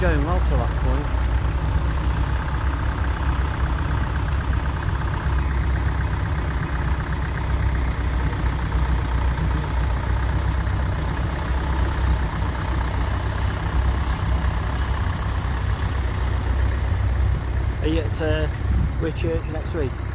going well to that point. Are you at uh, Whitchurch next week?